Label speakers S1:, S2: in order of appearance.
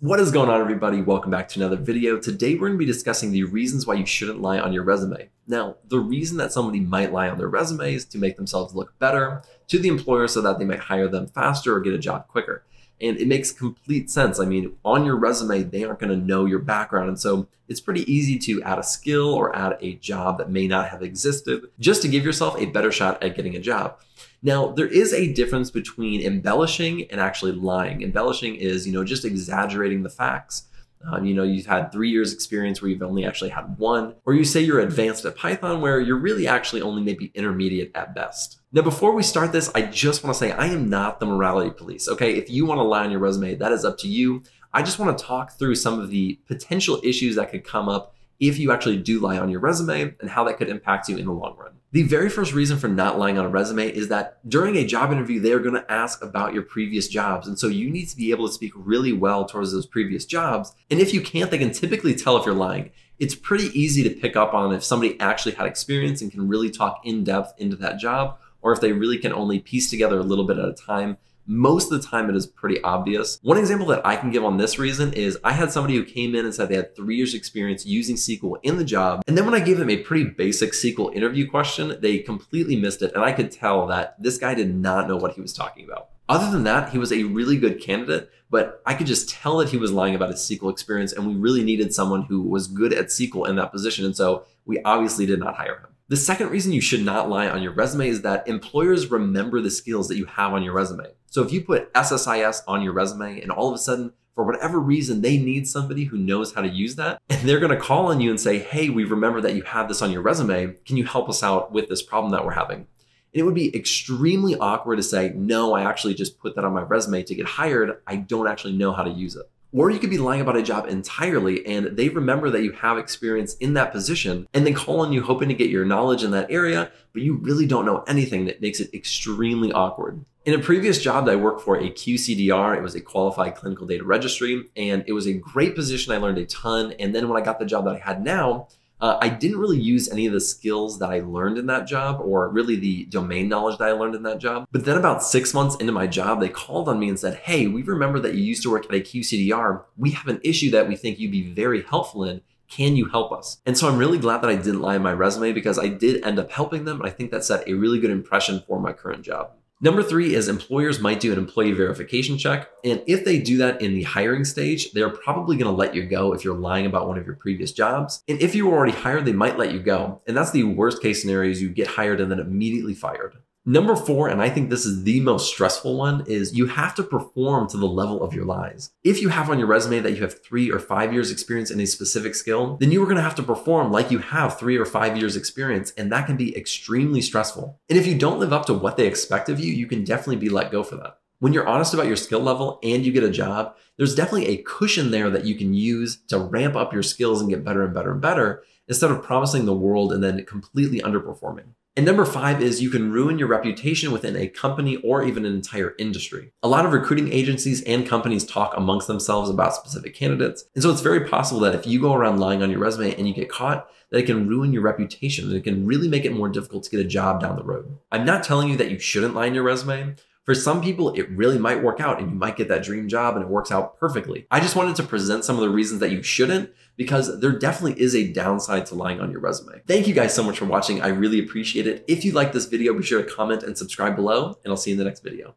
S1: What is going on everybody? Welcome back to another video. Today we're going to be discussing the reasons why you shouldn't lie on your resume. Now, the reason that somebody might lie on their resume is to make themselves look better to the employer so that they might hire them faster or get a job quicker. And it makes complete sense. I mean, on your resume, they aren't going to know your background. And so it's pretty easy to add a skill or add a job that may not have existed just to give yourself a better shot at getting a job. Now, there is a difference between embellishing and actually lying. Embellishing is, you know, just exaggerating the facts. Um, you know, you've had three years experience where you've only actually had one, or you say you're advanced at Python where you're really actually only maybe intermediate at best. Now, before we start this, I just want to say I am not the morality police. Okay, if you want to lie on your resume, that is up to you. I just want to talk through some of the potential issues that could come up if you actually do lie on your resume and how that could impact you in the long run. The very first reason for not lying on a resume is that during a job interview, they're going to ask about your previous jobs. And so you need to be able to speak really well towards those previous jobs. And if you can't, they can typically tell if you're lying. It's pretty easy to pick up on if somebody actually had experience and can really talk in depth into that job, or if they really can only piece together a little bit at a time most of the time it is pretty obvious. One example that I can give on this reason is I had somebody who came in and said they had three years experience using SQL in the job. And then when I gave them a pretty basic SQL interview question, they completely missed it. And I could tell that this guy did not know what he was talking about. Other than that, he was a really good candidate, but I could just tell that he was lying about his SQL experience. And we really needed someone who was good at SQL in that position. And so we obviously did not hire him. The second reason you should not lie on your resume is that employers remember the skills that you have on your resume. So if you put SSIS on your resume and all of a sudden, for whatever reason, they need somebody who knows how to use that, and they're going to call on you and say, Hey, we remember that you have this on your resume. Can you help us out with this problem that we're having? And it would be extremely awkward to say, No, I actually just put that on my resume to get hired. I don't actually know how to use it. Or you could be lying about a job entirely and they remember that you have experience in that position and then call on you hoping to get your knowledge in that area, but you really don't know anything that makes it extremely awkward. In a previous job that I worked for, a QCDR, it was a qualified clinical data registry, and it was a great position. I learned a ton. And then when I got the job that I had now, uh, I didn't really use any of the skills that I learned in that job or really the domain knowledge that I learned in that job. But then about six months into my job, they called on me and said, Hey, we remember that you used to work at a QCDR. We have an issue that we think you'd be very helpful in. Can you help us? And so I'm really glad that I didn't lie in my resume because I did end up helping them. And I think that set a really good impression for my current job. Number three is employers might do an employee verification check. And if they do that in the hiring stage, they're probably going to let you go if you're lying about one of your previous jobs. And if you were already hired, they might let you go. And that's the worst case scenario is you get hired and then immediately fired. Number four, and I think this is the most stressful one, is you have to perform to the level of your lies. If you have on your resume that you have three or five years experience in a specific skill, then you are going to have to perform like you have three or five years experience, and that can be extremely stressful. And if you don't live up to what they expect of you, you can definitely be let go for that. When you're honest about your skill level and you get a job, there's definitely a cushion there that you can use to ramp up your skills and get better and better and better instead of promising the world and then completely underperforming. And number five is you can ruin your reputation within a company or even an entire industry. A lot of recruiting agencies and companies talk amongst themselves about specific candidates. And so it's very possible that if you go around lying on your resume and you get caught, that it can ruin your reputation and it can really make it more difficult to get a job down the road. I'm not telling you that you shouldn't lie on your resume. For some people, it really might work out and you might get that dream job and it works out perfectly. I just wanted to present some of the reasons that you shouldn't because there definitely is a downside to lying on your resume. Thank you guys so much for watching. I really appreciate it. If you like this video, be sure to comment and subscribe below and I'll see you in the next video.